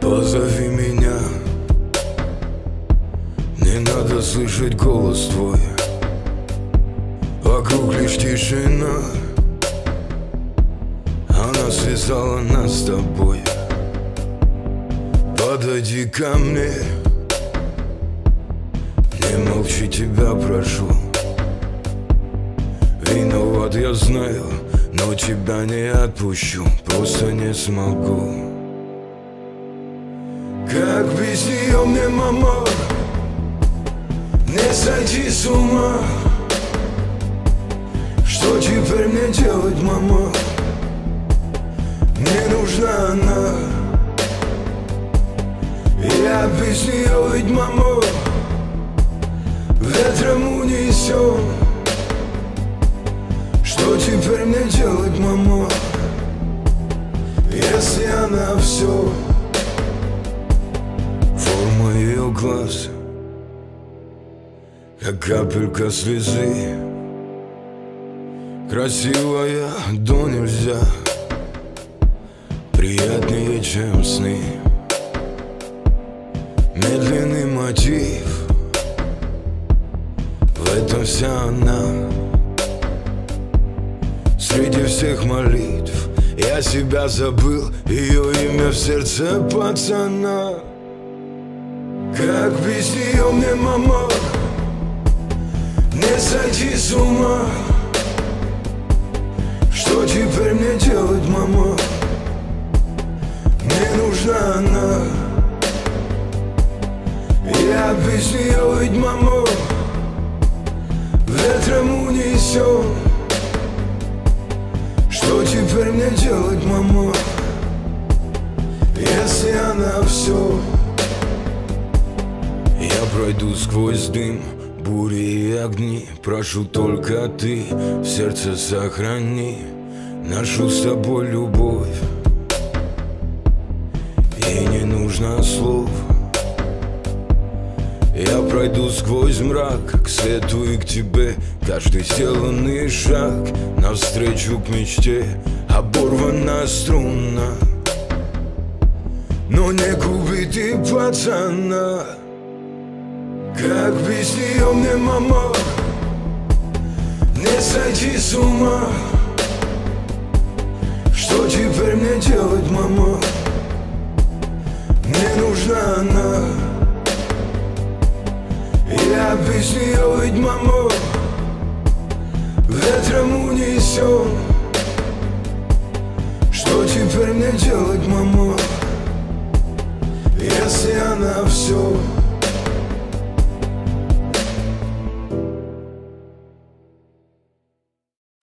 Позови меня. Не надо слышать голос твой. Вокруг лишь тишина. Она связала нас с тобой. Подойди ко мне. Не молчи, тебя прошу. Виноват, я знаю, но тебя не отпущу Просто не смогу. Как без нее мне, мама, не сойти с ума? Что теперь мне делать, мама? Мне нужна она. Я без нее ведь, мама, ветром унесен Она все ее глаз Как капелька слезы. Красивая до нельзя. Приятнее, чем сны. Медленный мотив. В этом вся она. Среди всех молитв Я себя забыл Ее имя в сердце пацана. Как без нее мне, мама, не сойти с ума? Что теперь мне делать, мама? Мне нужна она. Я без нее ведь, мама, ветром унесен Что теперь мне делать, мама? Если она все пройду сквозь дым Бури и огни. Прошу только ты В сердце сохрани Нашу с тобой любовь. И не нужно слов я пройду сквозь мрак К свету и к тебе. Каждый сделанный шаг Навстречу к мечте. Оборвана струна Но не губи ты пацана. Как без нее мне, мама, не сойти с ума? Что теперь мне делать, мама? Мне нужна она Я без нее ведь, мама, ветром унесен Что теперь мне делать, мама? Если она все